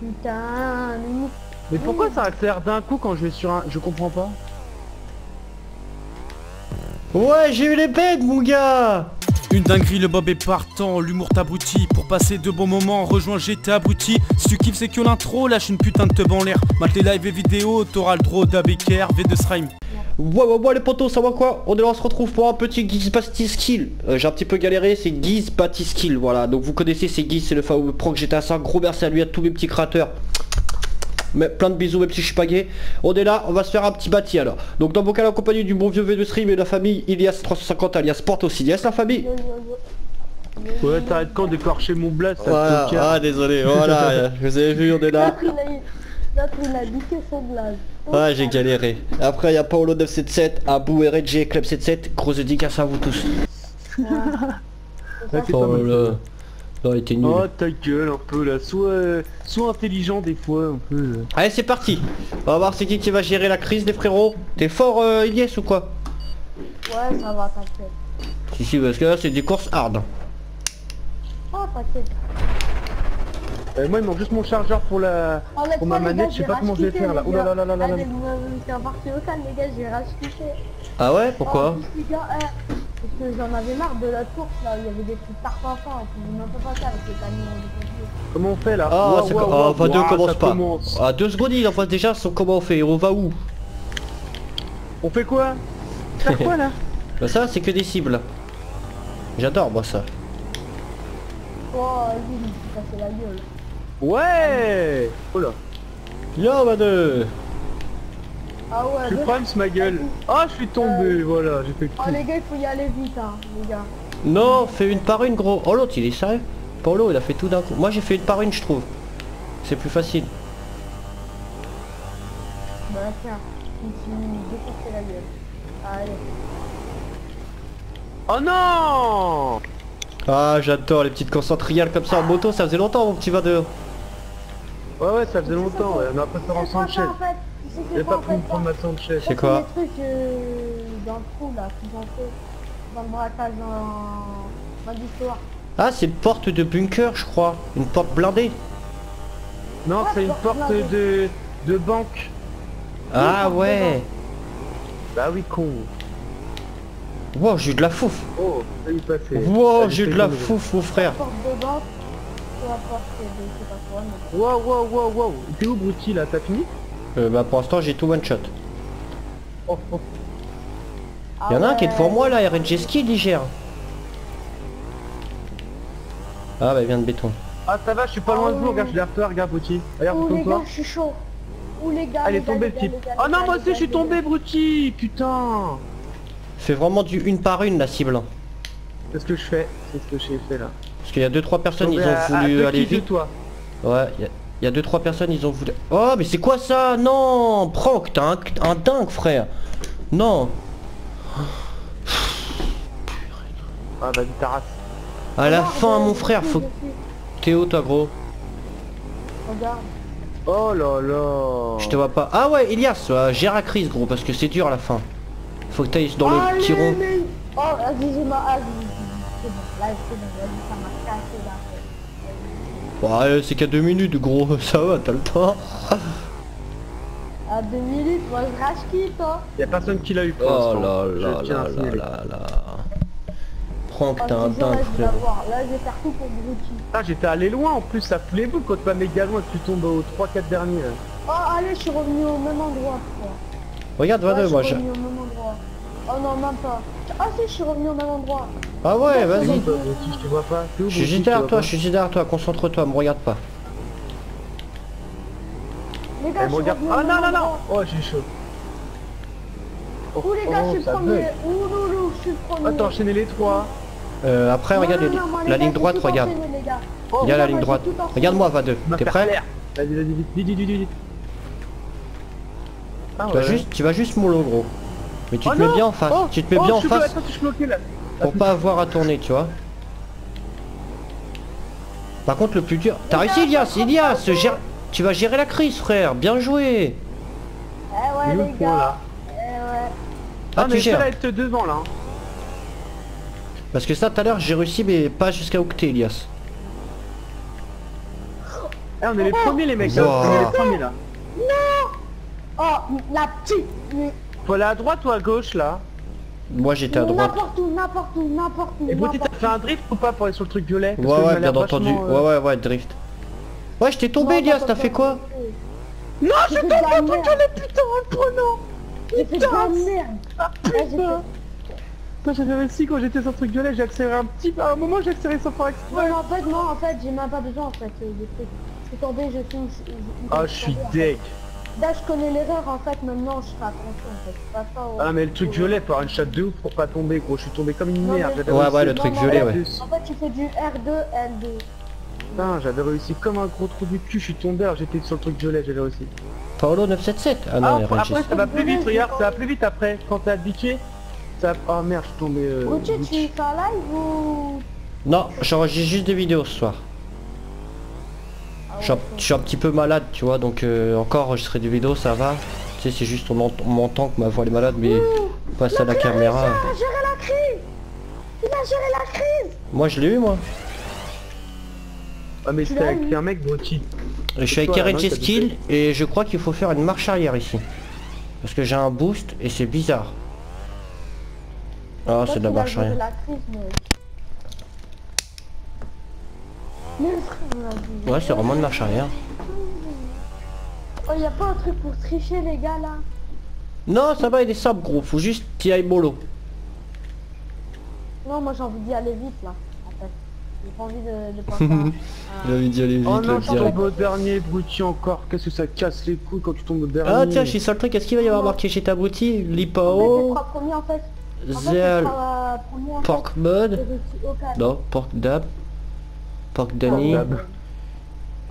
Putain, nous... Mais pourquoi ça accélère d'un coup quand je vais sur un... Je comprends pas. Ouais, j'ai eu les bêtes, mon gars. Une dinguerie, le Bob est partant, l'humour t'abrutit. Pour passer de bons moments, rejoins GT abruti. Si tu kiffes c'est que l'intro, lâche une putain de teub en l'air. Mate les lives et vidéos, t'auras le droit d'ABKR, V2 Srime Ouais, ouais, ouais, les potos, ça va quoi On est là, on se retrouve pour un petit Guise Bati Skill. Euh, j'ai un petit peu galéré, c'est Guise Bati Skill, voilà. Donc vous connaissez, c'est Guise, c'est le fameux pro que j'étais à ça. Gros merci à lui, à tous mes petits créateurs. Mais plein de bisous mes petits chupagués. On est là, on va se faire un petit bâti alors. Donc dans vos cas, en compagnie du bon vieux V de stream et de la famille Ilias 350 alias Portos Ilias la famille. Ouais, t'arrêtes quand d'écorcher mon blast, ça Voilà, ah désolé, voilà, vous avez vu, on est là. Son blague. Ouais, j'ai galéré. Après, il y a Paolo 977, Abou RG Club 77. Grosse dédicace à vous tous. Mal. là. Non, il était nul. Oh ta gueule un peu là, sois, euh, sois intelligent des fois un peu. euh. Allez, c'est parti. On va voir c'est qui qui va gérer la crise, les frérots. T'es fort, euh, ou quoi? Ouais, ça va, t'inquiète. Si, si, parce que là, c'est des courses hard. Oh, t'inquiète. Euh, moi il manque juste mon chargeur pour la... Enlève Pour ma pas, les manette, gars, je sais pas comment je vais faire, là. les Ouh là gars. là là là là. Allez, vous m'avez un parti au calme, les gars, j'ai racheté. Ah ouais, pourquoi En les gars, eh, parce que j'en avais marre de la course là, il y avait des petits tarpins fins, on pouvait même pas passer avec les camions de pompiers. Comment on fait là Ah, Ouah, c'est ouah, co- ouah, ah, deux, ouah, commence ça pas. commence. Ah, deux secondes, il envoie déjà son comment on fait. On va où On fait quoi Faire quoi là Bah ça, c'est que des cibles. J'adore, moi, ça. Oh, vas-y, je me suis cassé la gueule. Ouais Oh là Yo, va deux Ah ouais, Je deux- prime ma gueule Ah je suis tombé, voilà, j'ai fait le Oh coup. les gars, il faut y aller vite, hein, les gars. Non, fais une par une, gros. Oh, l'autre, il est sérieux Paulo, il a fait tout d'un coup. Moi, j'ai fait une par une, je trouve. C'est plus facile. Bah tiens, suis défoncé la gueule. Allez. Oh non Ah, j'adore les petites concentriales comme ça en moto. Ça faisait longtemps, mon petit va deux. Ouais ouais ça faisait longtemps, ouais. on a pas fait en Sanchez. J'ai c'est pas pu me prendre ma Sanchez. C'est quoi les trucs euh, dans le trou là, qu'ils ont fait dans le braquage dans, dans l'histoire. Ah, c'est une porte de bunker, je crois. Une porte blindée. Non Ouais, c'est une porte de, de banque. Ah ouais. Bah oui con. Wow, j'ai eu de la fouf. Oh, ça y est passé. Wow, Ah, j'ai de la fouf, mon frère. Porte de banque, Wow wow wow wow. T'es où Brutti là? T'as fini? Euh, bah, pour l'instant, j'ai tout one shot. Oh oh. Ah Y'en a un qui est devant moi là, RNG Ski, il y gère. Ah, bah, il vient de béton. Ah ça va, je suis pas loin de vous, regarde, je toi, regarde Brutti. Regarde Ouh comme les gars, toi. je suis chaud. Ouh les gars, Elle est tombée le type. Oh non moi aussi je suis tombé Brutti Putain Fais vraiment du une par une la cible. hein. C'est ce que je fais, c'est ce que j'ai fait là? Parce qu'il y a deux trois personnes, ils Tombé à- ont à voulu deux aller vite. toi. Ouais, il y a- il y, a deux trois personnes, ils ont voulu. Oh, mais c'est quoi ça? Non, Prank, t'es un, un dingue, frère. Non. Ah vas-y ta race. À la fin, mon frère, faut. Théo, toi, gros? Regarde. Oh là là Je te vois pas. Ah ouais, Elias, euh, gère la crise, gros, parce que c'est dur à la fin. Faut que t'ailles dans le Allez, petit rond. mais- Oh, vas-y, j'ai ma... Ah, c'est bon, là, c'est bon, vas-y, ça. Allez, c'est qu'à deux minutes, gros. Ça va, t'as le temps. À deux minutes, moi je rage quitte, hein. Y'a personne qui l'a eu pour Oh là Je là là là là là. T'es un dingue. Là, je vais faire tout pour Brutti. Ah j'étais allé loin en plus, ça fout les boules quand tu vas méga loin que tu tombes aux 3-4 derniers. là. Oh, allez, je suis revenu au même endroit, frère. Regarde, Ouais, va deux, je moi. suis je- revenu au même endroit. Oh non, même pas. Ah si, je suis revenu au même endroit. Ah ouais, vas-y. Je te vois pas. Je suis juste derrière toi, je suis juste derrière toi, concentre-toi, me regarde pas. Les gars, Elle je suis regarde. Ah non non non. Oh j'ai chaud. Oh, Ouh les gars, oh, je suis ça premier. Ouh loulou, je suis premier. Attends, enchaîner les trois. Euh, après, Non, regarde la gars, ligne droite, regarde. gars. Oh, Regarde la moi, ligne droite. Regarde-moi, va deux. T'es prêt. Vas-y, vas-y, vite, vite, vite, vite. Ah Tu vas juste, tu vas juste mollo, gros. Mais tu Oh te mets non bien en face. Oh, tu te mets oh, bien en face blo- Attends, je suis bloqué là. pour pas avoir à tourner, tu vois. Par contre, le plus dur. T'as réussi, Ilias, Ilias, gère- tu vas gérer la crise, frère. Bien joué. Eh ouais, les gars. là Eh ouais. Ah, on tu gères. être devant là. hein. Parce que ça, tout à l'heure, j'ai réussi, mais pas jusqu'à octet, Ilias. Eh, on est les premiers les mecs, Wow. là. on est les premiers là. Oh, la petite. Faut aller à droite ou à gauche là Moi j'étais à droite. N'importe où, n'importe où, n'importe où. Et Bouti, t'as fait un drift ou pas pour aller sur le truc violet Parce Ouais ouais bien entendu. euh, Ouais ouais ouais drift. Ouais je t'ai où. tombé Non, Elias, non, t'as non, fait non, quoi non. Non, J'ai je la au truc violet, putain, en le prenant J'ai merde. Ah j'ai putain Moi j'avais réussi quand j'étais sur le truc violet, j'ai accéléré un petit peu. À un moment j'ai accéléré sans faire exprès. Ouais, mais en fait, non, en fait, j'ai même pas besoin en fait euh, suis tombé, je suis. Ah je suis tombé, en fait. deg. Là, je connais l'erreur en fait, maintenant je fais attention en fait. C'est pas ça. Ah mais le truc violet, faut avoir une chatte de ouf pour pas tomber gros, je suis tombé comme une Non, merde. mais- j'avais Ouais, réussi. ouais, le truc Non, violet, ouais. En fait, tu fais du R2, L2. Putain, j'avais réussi comme un gros trou du cul, je suis tombé alors j'étais sur le truc violet, j'avais réussi. Paolo 977 Ah non, il après ça va plus vite, regarde, ça va plus vite après, quand t'es habitué. Ça... Oh merde, je suis tombé... Euh, Gauthier, tu fais un live ou. Non, j'enregistre juste des vidéos ce soir. Je suis, un, ouais, je suis un petit peu malade, tu vois, donc euh, encore enregistrer des vidéos, ça va. Tu sais, c'est juste on, on m'entend que ma voix elle est malade, mais face à la caméra. Il a géré la crise Il a géré la crise Moi je l'ai eu moi. Ah mais c'était avec un mec Gucci. Je suis avec t'as Skill et je crois qu'il faut faire une marche arrière ici. Parce que j'ai un boost et c'est bizarre. Ah, c'est de la marche arrière. la crise, mec. Mais frère, Ouais, c'est vraiment une marche arrière. Oh, y a pas un truc pour tricher, les gars, là? Non, ça va, il est simple gros, faut juste t'y ailles mollo. Non, moi j'ai envie d'y aller vite, là, en fait. J'ai pas envie de, de penser à... à- envie d'y aller Oh non, je tombe au dernier Gucci encore, qu'est-ce que ça casse les couilles quand tu tombes au dernier? Ah tiens, je suis sur le truc, est-ce qu'il va y avoir marqué chez fait, les Lipao, Pork j'ai Mud, non, Pork Dab, Danny, Dab.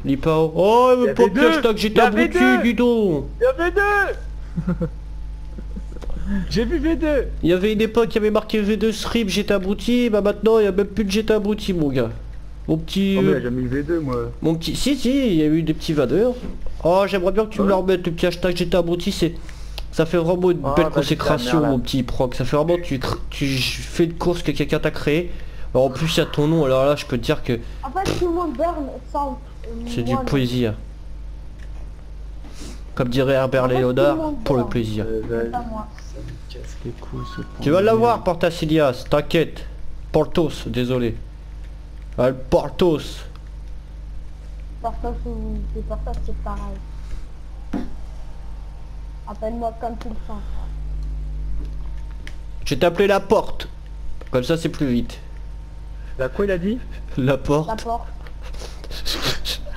Lipao. Oh, y mais avait pas deux, hashtag j'ai y avait Tabouti, deux. dis donc Il y avait deux J'ai vu V2 Il y avait une époque qui avait marqué V2 Strip, j'étais abouti, bah maintenant il y a même plus de j'étais abouti mon gars. Mon petit... Oh mais j'ai eu V2 moi. mon petit... Si si, il y a eu des petits vadeurs. Oh j'aimerais bien que tu me Ouais. leur mettes le petit hashtag j'étais abouti, c'est... Ça fait vraiment une Ah, belle vas-y, consécration mon petit proc. Ça fait vraiment tu, tu fais une course que quelqu'un t'a créé. Alors en plus il y a ton nom, alors là je peux te dire que En fait, tout le monde burn sans... c'est du plaisir. Comme dirait Herbert En fait, monde pour le plaisir. Euh, les couilles ce Tu vas l'avoir, merde. Portas Ilias, t'inquiète. Portos, désolé. Ah, le Portos. Portos ou c'est Portos, c'est pareil. Appelle-moi comme tu le sens. Je vais t'appeler la porte. Comme ça c'est plus vite. Là quoi il a dit La La porte. porte.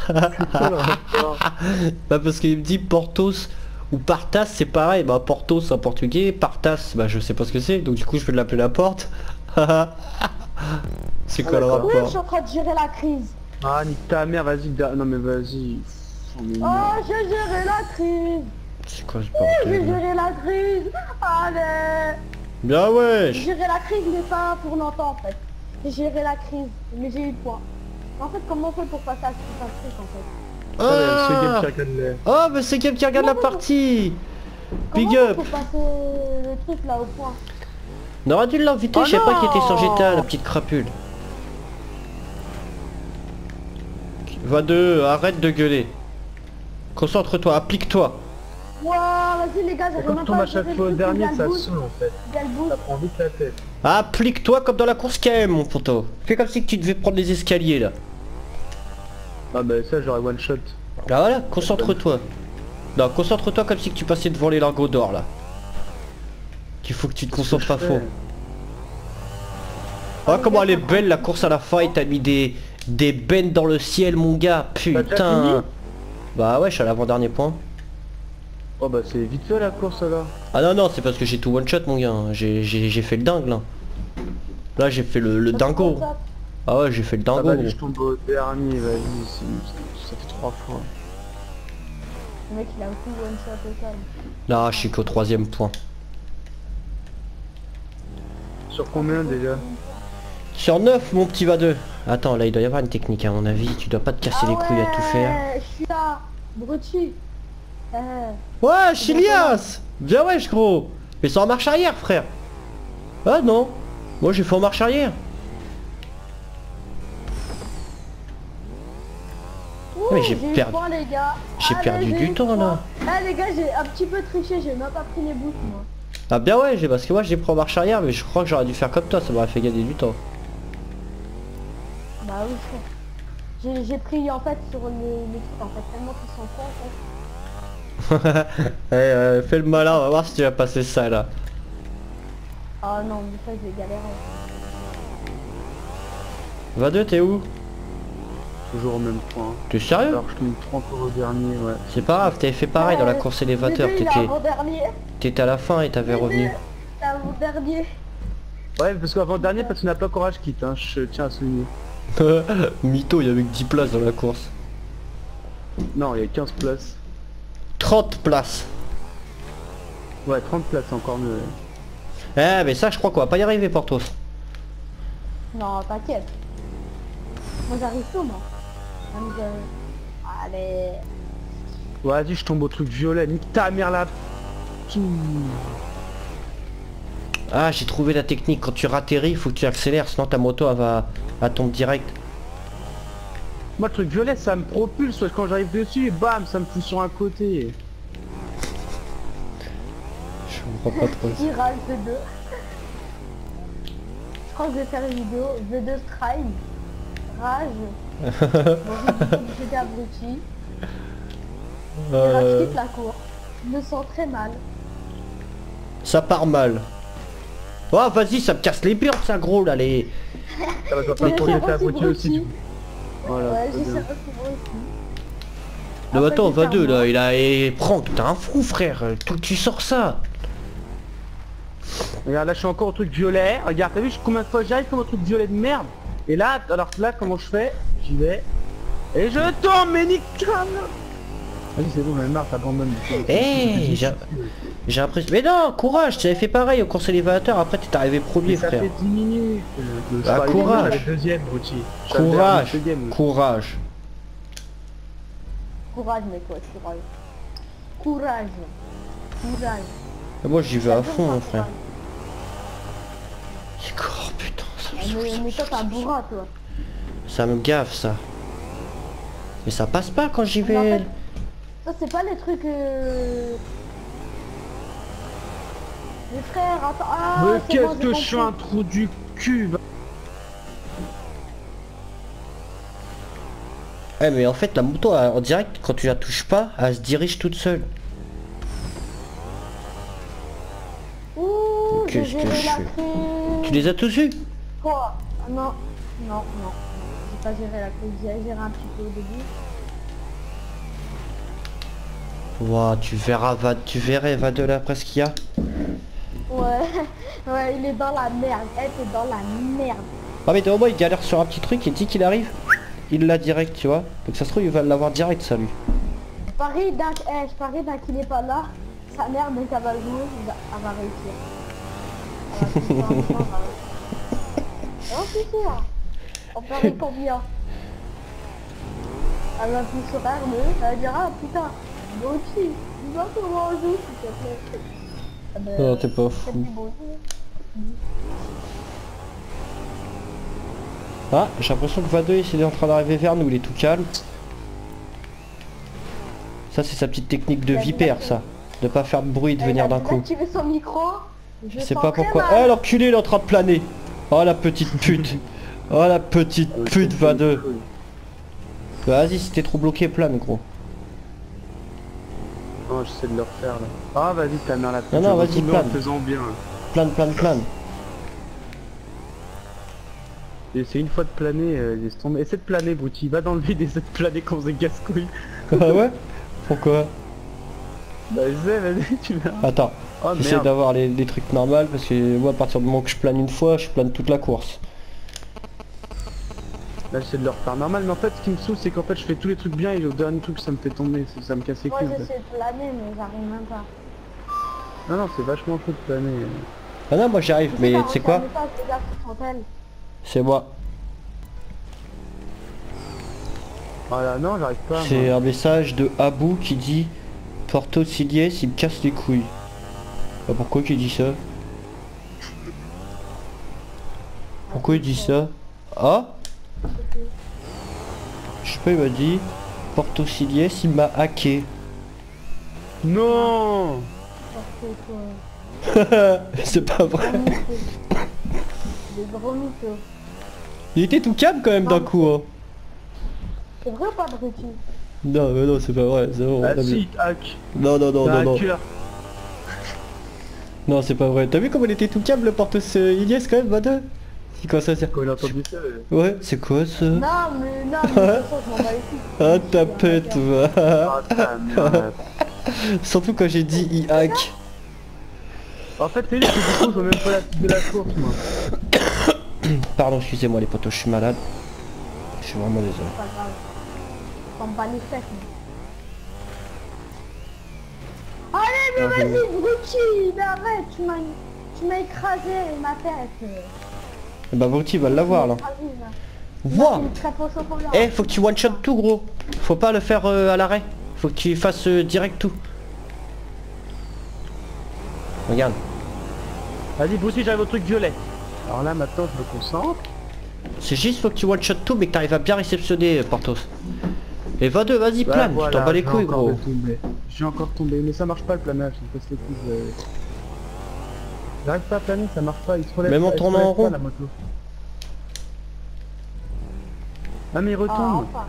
Bah parce qu'il me dit Portos ou Partas c'est pareil. Bah Portos en portugais, Partas, bah je sais pas ce que c'est. Donc du coup je vais l'appeler la porte. c'est quoi le d'accord. Oui, je rapport suis en train de gérer la crise. Ah nique ta mère, vas-y, da- non mais vas-y. Oh, Oh, j'ai géré la crise. C'est quoi ce J'ai bordel géré la crise. Allez. Bien J'ai wesh géré la crise, mais pas pour longtemps en fait. J'ai géré la crise, mais j'ai eu le point. En fait, comment on fait pour passer à ce truc en fait Ah, mais ce game Ah qui regarde les- Oh bah c'est Gab qui regarde la partie Big up pour passer le truc là au point On aurait dû l'inviter, Oh je sais pas qui était sur GTA, la petite crapule. Va de, arrête de gueuler. Concentre-toi, applique-toi. Ouah, vas-y les gars, Et j'arrive Quand même tu tombes pas à chaque gérer fois au le truc, dernier, ça saoule en fait. boost. Ça prend vite la tête. Applique-toi comme dans la course KM, mon poteau. Fais comme si que tu devais prendre les escaliers là. Ah bah ça j'aurais one shot. Là voilà, concentre-toi. Non, concentre-toi comme si que tu passais devant les lingots d'or là. Qu'il faut que tu te concentres pas faux. Oh comment elle est belle la course à la fin et t'as mis des, des bennes dans le ciel mon gars. Putain. fini Bah ouais, je suis à l'avant-dernier point. Oh bah c'est vite fait la course là. Ah non non c'est parce que j'ai tout one shot mon gars, j'ai j'ai- j'ai fait le dingue là. Là j'ai fait le, le dingo. Ah ouais j'ai fait le Ah dingo. bah gros. je tombe au dernier, vas-y, c'est- ça fait trois fois. Le mec il a un coup one shot au calme. Là je suis qu'au troisième point. Sur combien déjà Sur 9 mon petit va 2. Attends là il doit y avoir une technique à mon avis, tu dois pas te casser les couilles à tout faire. Ah Je suis là, Brutti. Eh, Ouais Chilias Bien wesh gros Mais c'est en marche arrière frère Ah non Moi j'ai fait en marche arrière mais j'ai perdu- point, les gars. j'ai perdu du temps, là. Ah les gars, j'ai un petit peu triché, j'ai même pas pris les boosts moi. Ah bien ouais, j'ai parce que moi j'ai pris en marche arrière, mais je crois que j'aurais dû faire comme toi, ça m'aurait fait gagner du temps. Bah oui. J'ai pris en fait sur les, les trucs en fait tellement qu'ils sont en fait. Eh, euh, fais le malin, on va voir si tu vas passer ça là. Ah non, mais ça je vais galérer. 22, t'es où? Toujours au même point. T'es sérieux? Alors je te mets 30 euros au dernier, ouais. C'est pas grave, t'avais fait pareil dans la course élévateur, t'étais t'étais à la fin et t'avais revenu. Avant-dernier. Ouais, parce qu'avant dernier, parce qu'on n'a pas courage quitte, hein, je tiens à souligner. Mytho, il y avait que 10 places dans la course. Non, il y a 15 places. 30 places. Ouais, 30 places, encore mieux. Eh mais ça je crois qu'on va pas y arriver Portos. Non, t'inquiète. Moi j'arrive tôt moi. Allez. Ouais, Vas-y, je tombe au truc violet, nique ta mère là. Ah j'ai trouvé la technique, quand tu ratterris, il faut que tu accélères, sinon ta moto elle va elle tombe direct. Moi, le truc violet, ça me propulse, quand j'arrive dessus, et bam, ça me fout sur un côté. Je comprends pas trop. Il rage V2. Je crois que je vais faire une vidéo V2 Strike. Rage. Bon, J'étais abruti. Euh, quitte la cour. Je me sens très mal. ça part mal. Oh vas-y ça me casse les burnes ça gros là les. Ça va, tourner aussi. Voilà. ouais, j'ai ça aussi. Après, attends j'ai fait un 22 là, il a. Et Franck, t'es un fou frère, tout tu sors ça. Regarde, là, je suis encore au truc violet. Regarde, t'as vu combien de fois j'arrive comme au truc violet de merde? Et là, alors là, comment je fais? J'y vais. Et je tombe, mais nique. Vas-y, c'est bon, j'en ai marre, t'abandonnes. Eh j'ai j'ai l'impression. Mais non, courage, tu avais fait pareil au course élévateur, après t'es arrivé premier Mais ça frère. fait 10 minutes. Euh, Bah, arrivé, courage. deuxième, Brutti. Courage, deuxième. courage. Courage mes potes, courage. Courage. Courage. Et Moi j'y vais à fond mon frère. C'est corps putain, ça me Ah, saoule, Mais, ça me mais toi saoule, t'as ça un me saoule. bourrin toi. Ça me gaffe ça. Mais ça passe pas quand j'y Mais en vais. Ça c'est pas les trucs euh... Les frères, attends. Ah, Mais qu'est-ce que je suis un trou du cul. Eh mais en fait la moto elle- en direct quand tu la touches pas, elle se dirige toute seule. Ouh, Qu'est-ce que je fais crise. Tu les as tous eu Quoi? Ah, Non, non, non. J'ai pas géré la crise, j'ai géré un petit peu au début. Ouah, tu verras, va, tu verrais, va de là après ce qu'il y a. Ouais, ouais, il est dans la merde. Elle est dans la merde. Ah mais au moins il galère sur un petit truc et dit qu'il arrive, il l'a direct, tu vois. Donc ça se trouve il va l'avoir direct ça lui. Je parie d'un eh, qu'il est pas là. Sa mère, dès qu'elle va jouer, il va- elle va réussir. Elle va elle va réussir. Non, c'est sûr. On parie combien Elle va plus sur R2, elle va dire ah putain, moi aussi, dis-moi comment on joue s'il te plaît. Ah ben, Non t'es pas c'est fou. Ah, j'ai l'impression que Vado il est en train d'arriver vers nous, il est tout calme. Ça c'est sa petite technique de vipère ça. De pas faire de bruit et de Elle venir d'un coup. son micro. Je sais pas pourquoi. Eh l'enculé il est en train de planer. Oh la petite pute. Oh la petite pute Vado. Vas-y si t'es trop bloqué plane gros. Non, j'essaie de le refaire là. Ah, vas-y, ta mère la Non, non, vas-y, plane. en faisant bien. Plane, plane, plane. C'est une fois de planer, euh, laisse tomber. Essaie de planer, Brutti. Va dans le vide et essaie de planer quand c'est casse-couille. ah ouais? Pourquoi? Bah, je sais, vas-y, tu verras. Attends, Oh j'essaie d'avoir les, les trucs normaux parce que moi à partir du moment que je plane une fois, je plane toute la course. Là, j'essaie de le refaire normal, mais en fait, ce qui me saoule, c'est qu'en fait, je fais tous les trucs bien et au dernier truc, ça me fait tomber. ça- Ça me casse les Moi j'essaie de planer mais j'arrive même pas. Non, non, c'est vachement fou de planer. Ah non moi j'arrive, mais tu sais quoi. C'est moi. Voilà, non, j'arrive pas. C'est un message de Abou qui dit Porto Siliès il me casse les couilles. Bah, pourquoi il dit ça Pourquoi il dit ça Ah je sais pas, il m'a dit porte auxiliaire il m'a hacké. Non C'est pas vrai. Il était tout calme quand même d'un coup. Hein. C'est vrai ou pas Brutti Non mais non c'est pas vrai, c'est bon. Ah si, hack. Non non non non non. Non c'est pas vrai. T'as vu comme il était tout câble le porte Ilias quand même, 22 il commence à dire. Quand il ça, Ouais, c'est quoi ça Non, mais non, mais de toute façon, je m'en bats Ah, t'as pète, va. Ah, ah, Surtout quand j'ai dit il hack. En fait, c'est lui que du coup, je même pas la suite de la course, moi. Pardon, excusez-moi les potos, je suis malade. Je suis vraiment désolé. Pas grave. On bat les fesses. Allez, mais ah, vas-y, Brookie, mais arrête, tu m'as écrasé ma tête. Bah Vauti va l'avoir là. Chocolat. Eh, faut que tu one shot tout gros. Faut pas le faire euh, à l'arrêt. Faut que tu fasses euh, direct tout. Regarde. Vas-y, Brutti, j'arrive au truc violet. Alors là, maintenant, je me concentre. C'est juste faut que tu one shot tout mais que t'arrives à bien réceptionner euh, Portos. Et va deux, vas-y Ouais, plane, voilà, je t'en bats les couilles gros. J'ai encore tombé, mais ça marche pas le planage, les couilles. euh. J'arrive pas à planer, ça marche pas, il se relève Même en tournant en pas, rond. la moto. Ah mais il Ah, retombe. enfin.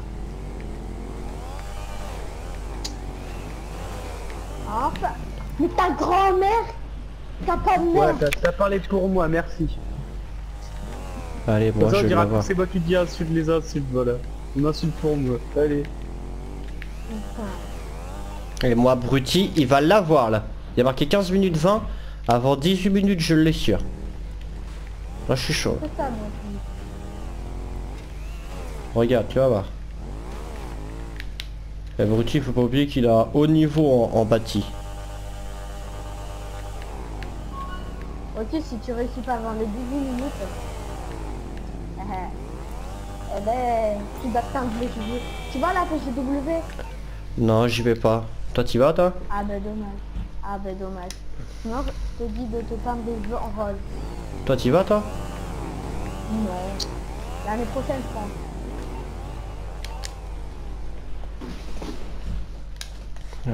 Enfin. Mais ta grand-mère, t'as pas de Ouais, mère. t'as t'as parlé pour moi, merci. Allez, moi je on vais l'avoir. c'est moi qui dis insulte les insultes, voilà. Une insulte pour moi. Allez. Et moi Bruti, il va l'avoir là. Il y a marqué 15 minutes 20. Avant 18 minutes je l'ai sûr. Là je suis chaud. Ça. Regarde, tu vas voir. Et Bruti, il faut pas oublier qu'il a haut niveau en, en bâti. Ok, si tu réussis pas avant les 18 minutes, euh, eh ben, tu dois t'enlever les cheveux. Tu vois la PGW Non, j'y vais pas. Toi t'y vas toi? Ah ben dommage. Ah ben dommage. Sinon, je te dis de te teindre des cheveux en rose. Toi t'y vas toi? Non. L'année prochaine, je pense.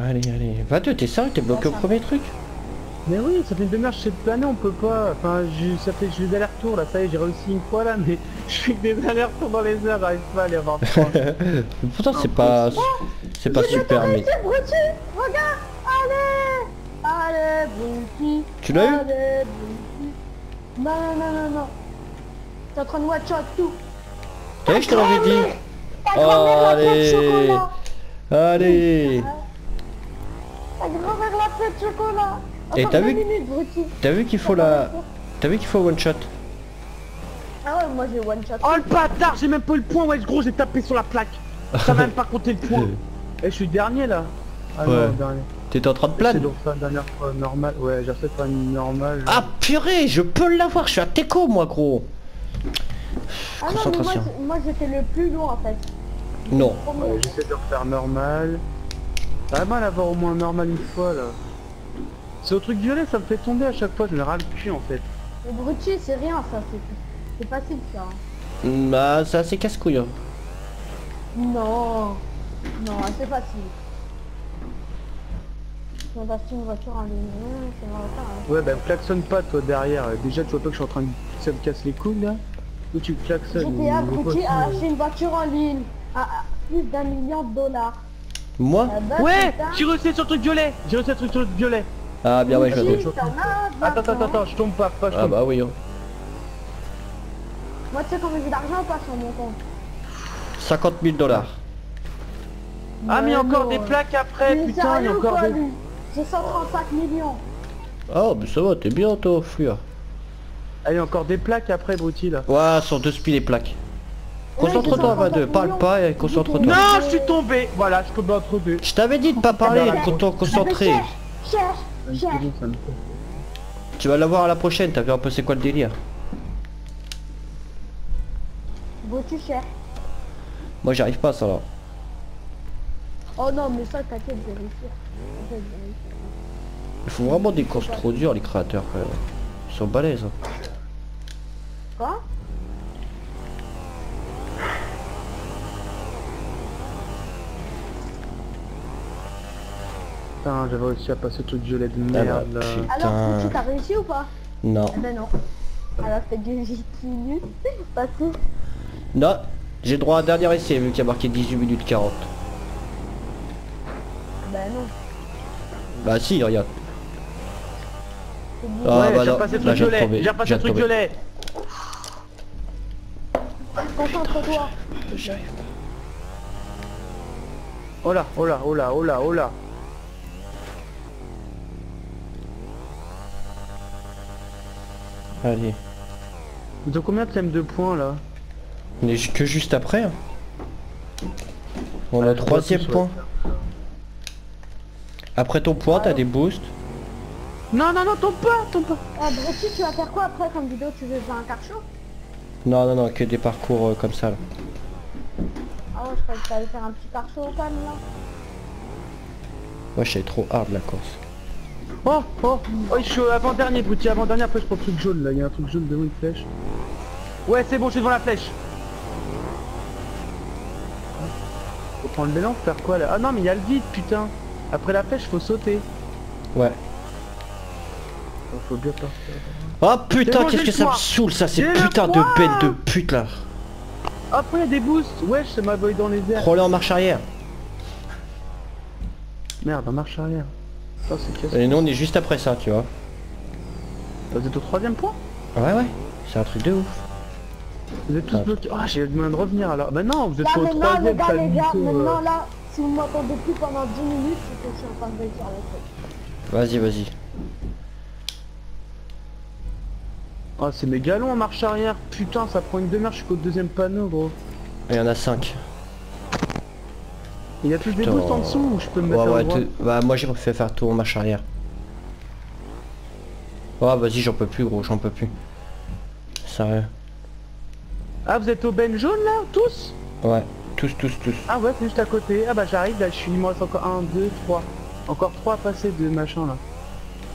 Allez, allez. Va deux, t'es sérieux T'es bloqué au premier truc? Mais oui, ça fait une demi-heure, je sais on peut pas. Enfin, j'ai- ça fait des allers-retours là, ça y est, j'ai réussi une fois là, mais je fais que des allers-retours dans les heures, j'arrive pas à les avoir. Pourtant c'est pas... C'est pas super mais... Regarde Allez Tu l'as eu Non, non, non, non, non. T'es en train de watch out tout. T'as vu, je te l'avais dit de allez. chocolat Allez Ta grand-mère la plaie de chocolat Et t'as vu-. T'as vu qu'il faut la... T'as vu qu'il faut one shot Ah ouais, moi j'ai one shot. Oh le bâtard, j'ai même pas eu le point, ouais, gros, j'ai tapé sur la plaque. Ça m'a même pas compté le point. Eh, je suis dernier là. Ah Ouais. T'étais en train de C'est planer donc faire une dernière fois normale. Ouais, j'ai refait faire une normale. Ah purée, je peux l'avoir, je suis à Teco moi gros Ah non, mais moi, concentration. c'est- moi j'étais le plus long en fait. Non. Ouais, j'essaie de refaire normal. J'arrive mal avoir au moins normal une fois là. C'est au truc violet, ça me fait tomber à chaque fois, je me râle le cul en fait. Le Brutti, c'est rien ça, c'est c'est facile ça. hein. Bah c'est assez casse-couille. hein. Non, non, c'est facile. Si on acheter une voiture en ligne, c'est marrant, hein. Ouais, bah klaxonne pas toi derrière. Déjà, tu vois pas que je suis en train de. Ça me casse les couilles là Ou tu klaxonnes GTA ou- Brutti a acheté une voiture en ligne à à plus d'un million de dollars. Moi Ah bah, Ouais J'ai réussi sur le truc violet J'ai réussi sur le truc violet Ah bien ouais, je vais Attends, attends, attends, je tombe pas, pas, je Ah tombe. bah oui. hein. Moi, tu sais combien j'ai d'argent ou pas sur mon compte? 50 000 dollars. Ah, mais encore non. des plaques après, putain, il y a encore quoi, des... J'ai 135 millions. Oh mais ça va, t'es bien toi, fluor. Ah, il y a encore des plaques après, Brutti là. Ouais, sur deux spies les plaques. Concentre-toi, va deux, parle 135 pas et concentre-toi. Non, je suis tombé Voilà, je peux entre deux. Je t'avais dit de pas parler, me fait. Tu vas l'avoir à la prochaine, t'as vu un peu c'est quoi le délire. Bon, tu cherches. Moi j'arrive pas à ça là. Oh non, mais ça, t'inquiète, je vais réussir. T'inquiète, je vais réussir. Il faut vraiment des courses trop dures les créateurs quand même. Ils sont balèzes. hein. Quoi? Putain, j'avais réussi à passer tout le violet de Ah bah, merde là. Alors, Foutu, t'as réussi ou pas? Non. Eh ben non. Alors, fait 18 minutes. Passé. Non, j'ai droit à un dernier essai vu qu'il y a marqué 18 minutes 40. Ben non. Bah si, regarde. Ah, ouais, bah j'ai non, repassé le là, truc j'ai violet, j'ai repassé j'ai le truc violet. Concentre-toi. Oh là, oh là, oh là, oh là, oh là. Allez. Vous avez combien de thèmes de points là? On est que juste après. hein. On Ah, a vois troisième point. Après ton point, t'as Ouais. des boosts. Non, non, non, tombe pas, tombe pas. Ah, Bressu, tu vas faire quoi après comme vidéo? Tu veux faire un car show Non, non, non, que des parcours euh, comme ça. Là. Ah ouais, je croyais que t'allais faire un petit car show au calme là. Ouais, c'est trop hard la course. Oh, oh, oh, je suis avant-dernier, Brutti, avant-dernier, après je prends le truc jaune là, il y a un truc jaune devant une flèche. Ouais, c'est bon, je suis devant la flèche. Faut prendre l'élan, pour faire quoi là? Ah non, mais il y a le vide, putain. Après la flèche, faut sauter. Ouais. Oh, faut bien partir. Oh putain, qu'est-ce que ça me saoule ça, ces putains de bêtes de pute là. Après, il y a des boosts. Wesh, ça m'a boy dans les airs. Prends-le en marche arrière. Merde, en marche arrière. Oh. Et nous on est juste après ça, tu vois. Vous êtes au troisième point Ouais, ouais. C'est un truc de ouf. Vous êtes tous Ah. bloqués. Ah, j'ai demandé de revenir alors. Bah non, vous êtes Là sur le maintenant les troisième. gars, pas les du gars, tout, maintenant là, si vous m'entendez plus pendant 10 minutes, c'est que je suis en train de réussir le truc. Vas-y, vas-y. Ah, c'est méga long en marche arrière. Putain, ça prend une demi-heure, je suis qu'au deuxième panneau, gros. Il y en a 5. Il y a tous des boosts en dessous ou je peux me Ouais, mettre ouais, bah moi j'ai fait faire tout en marche arrière. Oh vas-y, j'en peux plus gros, j'en peux plus. Sérieux. Ah, vous êtes au ben jaune là, tous? Ouais, tous, tous, tous. Ah ouais, c'est juste à côté. Ah bah j'arrive, là, je suis, il me reste encore 1, 2, 3. Encore 3 à passer de machin là.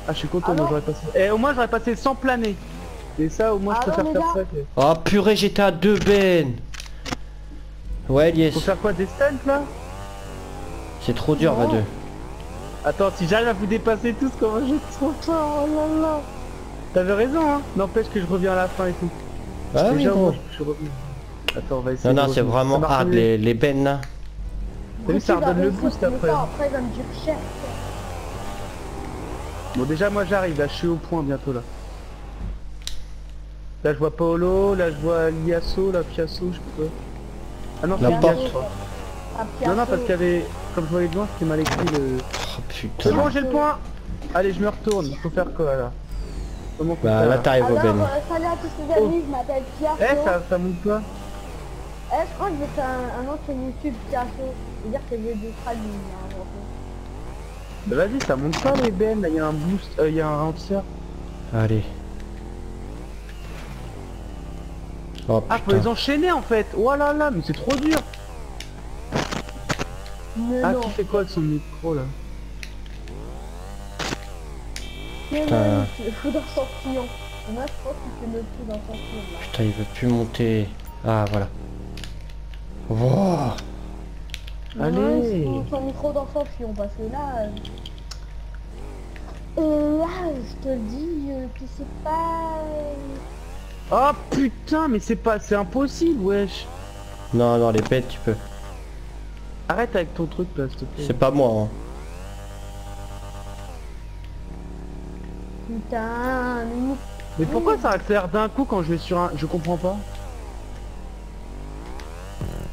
Ah, je suis content, Ah j'aurais passé. Et au moins j'aurais passé sans planer. Et ça, au moins je Ah préfère non, faire ça. que- Oh purée, j'étais à deux bennes. Ouais, yes. Faut faire quoi, des stunts là? C'est trop dur, va Non. deux. Attends, si j'arrive à vous dépasser tous, comment je te sens Oh là là T'avais raison, hein N'empêche que je reviens à la fin et tout. Ah oui, Déjà, gros. moi, je suis revenu. Attends, on va essayer Non, non, c'est vraiment hard les, les bennes là. T'as vu, ça Brutti va redonne le boost après. effort, Après, il va me dire cher. Bon, déjà, moi j'arrive, là, je suis au point bientôt là. Là, je vois Paolo, là, je vois Liasso, là, Piasso, je sais pas. Ah non, c'est je crois. Un Non, non, parce qu'il y avait... Comme je voyais de loin, c'était mal écrit le... Oh C'est putain. bon, j'ai le point Allez, je me retourne, faut faire quoi là? Comment Bah là t'arrives au Alors, ben. euh, salut à tous les amis, je m'appelle Piasso. Eh, ça, ça monte pas Eh, je crois que j'ai fait un, sur YouTube, Piasso. C'est-à-dire que j'ai deux traduits. Hein. Bah vas-y, ça monte pas les bennes, là, il y a un boost, euh, il y a un ralentisseur. Allez. Oh Ah, faut les enchaîner en fait Oh là là, mais c'est trop dur Mais Ah, non. qui fait quoi de son micro là Mais Putain. non, le foudre sans client. Moi, je pense qu'il fait le coup dans son film là. Putain, il veut plus monter. Ah voilà. Wow. Allez. Ouais, son, micro son fion parce que là... Euh... là, je te le dis euh, que c'est pas... Oh putain, mais c'est pas... C'est impossible, wesh Non, non, les bêtes, tu peux. Arrête avec ton truc là, s'il te plaît. C'est pas moi. Hein. Putain, mais... Mais pourquoi ça accélère d'un coup quand je vais sur un... Je comprends pas?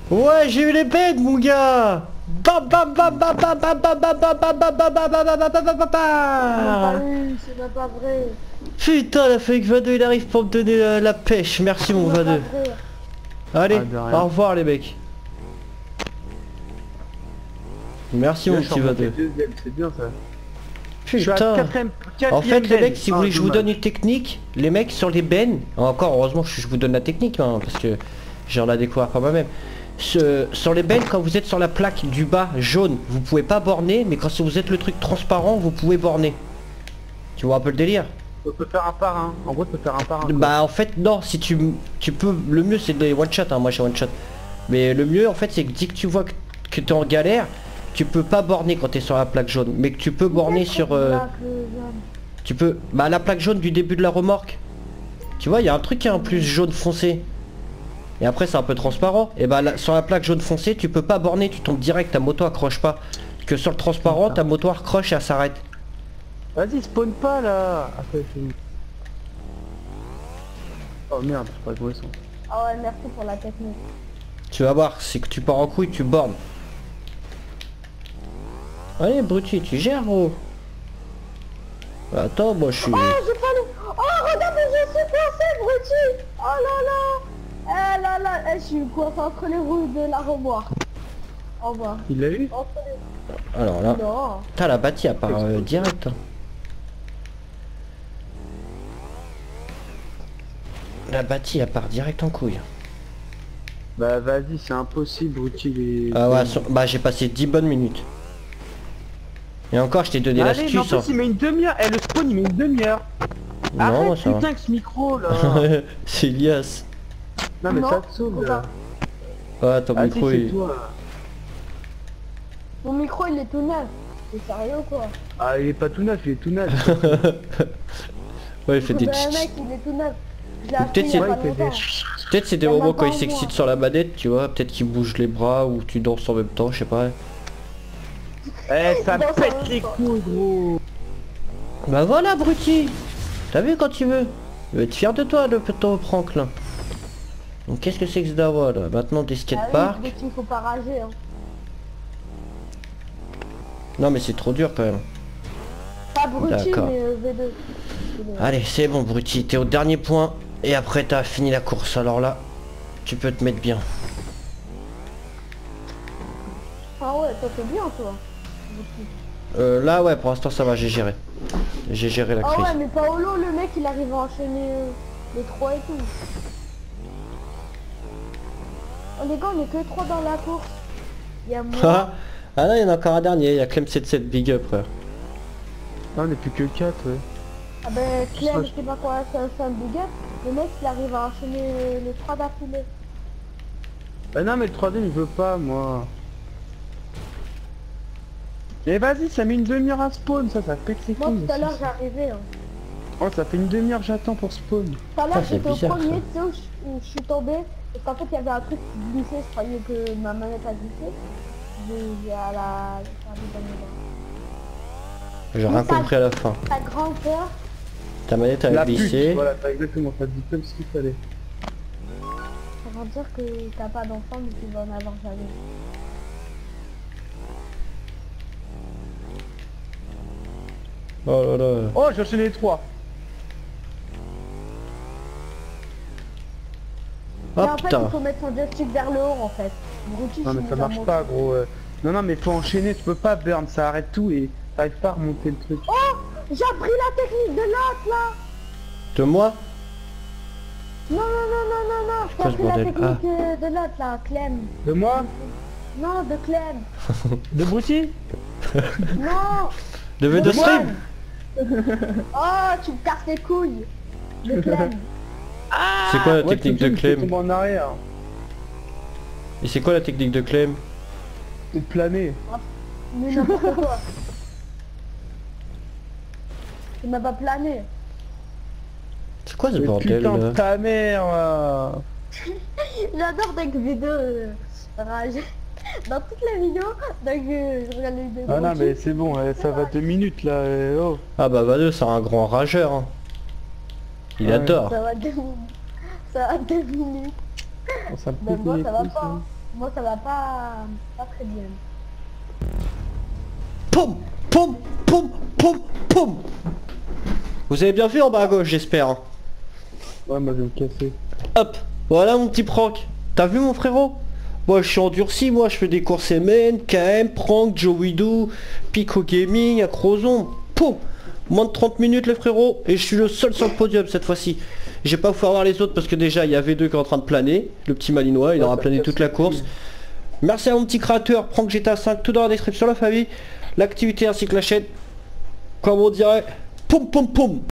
Ouais, j'ai eu les bêtes, mon gars. Bam bam bam bam bam bam bam bam bam bam bam bam bam bam bam bam bam bam bam Ah, bam. oui, c'est pas vrai. Putain, la fake 22 il arrive pour me donner euh, la pêche. Merci mon C'est même 22. pas vrai. Allez, Ah, au revoir les mecs. Merci mon petit remonté 22. deuxième, c'est bien ça. Je suis à Putain. En fait les mecs si vous Ah, voulez que je vous donne une technique, les mecs sur les bennes, encore heureusement que je vous donne la technique hein, parce que j'en ai découvert par moi-même. Ce- sur les bennes quand vous êtes sur la plaque du bas jaune, vous pouvez pas borner, mais quand vous êtes le truc transparent, vous pouvez borner. Tu vois un peu le délire? On peut faire un par un. En gros, tu peux faire un par un. quoi. Bah en fait non, si tu tu peux le mieux c'est des one shot hein, moi j'ai one shot. Mais le mieux en fait c'est que dès que tu vois que, que tu es en galère, tu peux pas borner quand t'es sur la plaque jaune, mais que tu peux borner sur... euh, tu peux... Bah la plaque jaune du début de la remorque. Tu vois, il y a un truc qui est en plus jaune foncé. Et après c'est un peu transparent. Et bah là, sur la plaque jaune foncé, tu peux pas borner, tu tombes direct, ta moto accroche pas. Que sur le transparent, ta moto accroche et elle s'arrête. Vas-y, spawn pas là Après, où Oh merde, c'est pas le sens. Ah ouais, merci pour la technique. Tu vas voir, c'est que tu pars en couille, tu bornes. Allez, Brutti, tu gères, gros. Attends, moi je suis... Oh, j'ai pas le... Oh, regarde, je suis coincé, Brutti Oh là là Eh là là, eh, je suis coincé entre les roues de la remorque. Au revoir. Il l'a eu Entre les... Alors là, Non. t'as la bâtie à part euh, direct. hein. La bâtie à part direct en couille. Bah vas-y, c'est impossible, les- Ah ouais, sur- bah j'ai passé 10 bonnes minutes. Et encore, je t'ai donné Allez, mais en l'astuce. plus, il met une demi-heure. Eh, le spawn, il met une demi-heure. Non, Arrête, ça va. putain, avec ce micro là. c'est Elias. Non, mais Non, ça te saoule là. Ouais, ton Ah, si, micro c'est il... toi. Mon micro, il est tout neuf. T'es sérieux ou quoi Ah, il est pas tout neuf, il est tout neuf. Ouais, il fait des... Tch- mec, il est tout neuf. Je l'ai acheté Peut-être c'est des moments quand pas il un s'excite mois. sur la manette, tu vois. Peut-être qu'il bouge les bras ou tu danses en même temps, je sais pas. Eh, ça pète les couilles, gros. Bah voilà, Brutti T'as vu quand tu veux Il va être fier de toi, le petit Franklin. Donc qu'est-ce que c'est que ce dawa là? Maintenant des Ah oui, skateparks. Brutti, faut pas rager. Hein. Non mais c'est trop dur quand même. Pas Brutti, D'accord. mais euh, V2. V2. Allez, c'est bon Brutti, t'es au dernier point. Et après t'as fini la course, alors là, tu peux te mettre bien. Ah ouais, toi t'es bien toi. Euh, là ouais, pour l'instant ça va, j'ai géré. J'ai géré la Ah crise. ouais, mais Paolo, le mec, il arrive à enchaîner euh, les trois et tout. Oh les gars, on est que trois dans la course. Il y a moi. Ah ah là, il y en a encore un dernier, il y a Clem77, big up frère. Non, on est plus que 4, ouais. Ah ben Clem, je sais pas quoi, c'est un- big up. Le mec, il arrive à enchaîner les trois d'affilée. Bah non, mais le 3D, il veut pas, moi. Et vas-y, ça met une demi-heure à spawn, ça, ça pète les Moi, tout à l'heure, j'arrivais. Hein. Oh, ça fait une demi-heure j'attends pour spawn. Tout à l'heure, j'étais au premier, tu sais, où je suis tombé. Parce qu'en fait, il y avait un truc qui glissait, je croyais que ma manette a glissé. J'ai à la... J'ai rien compris à la fin. Ta grandeur, Ta manette a La pute, glissé. voilà, t'as exactement, t'as dit comme ce qu'il fallait. ça veut dire que t'as pas d'enfant, mais tu vas en avoir jamais. Oh là là. Oh, j'ai enchaîné les trois. Oh Mais en fait, il faut mettre son joystick vers le haut, en fait. Non, mais ça marche pas, gros. euh. Non, non, mais faut enchaîner, tu peux pas burn, ça arrête tout et t'arrives pas à remonter le truc. Oh J'ai appris la technique de l'autre, là De moi? Non, non, non, non, non, non J'ai appris la technique euh, de l'autre, là, Clem. De moi? Non, de Clem. De Brutti Non De V2 De stream Clem. Oh, tu me casses les couilles. De Clem. C'est quoi la Ouais, technique de Clem en arrière. Et c'est quoi la technique de Clem C'est de planer. Mais n'importe quoi. Tu m'as pas plané. C'est quoi ce Mais bordel putain de ta mère. J'adore donc vidéo euh, rage. Dans toutes les vidéos, donc euh, je regarde les vidéos. Ah non mais c'est bon, eh, ça va deux minutes là. eh, Oh. Ah bah Vadeux c'est un grand rageur. hein. Il Ouais. adore. Ça va deux. Ça va deux minutes. Oh, ça Mais moi ça va pas. Moi ça va pas, pas très bien. Poum Poum Poum Poum Poum Vous avez bien fait en bas à gauche j'espère. hein. Ouais, moi je vais me casser. Hop Voilà mon petit prank. T'as vu mon frérot? Moi je suis endurci, moi je fais des courses MN, KM, prank, Joe Widow, Pico Gaming, Acrozon. Poum Moins de 30 minutes les frérots et je suis le seul sur le podium cette fois-ci. J'ai pas pouvoir voir les autres parce que déjà il y avait deux qui est en train de planer. Le petit malinois, il Ouais, aura ça plané toute la course. Merci à mon petit créateur, Prank GTA 5, tout dans la description la famille, l'activité ainsi que la chaîne. Comme on dirait, poum poum poum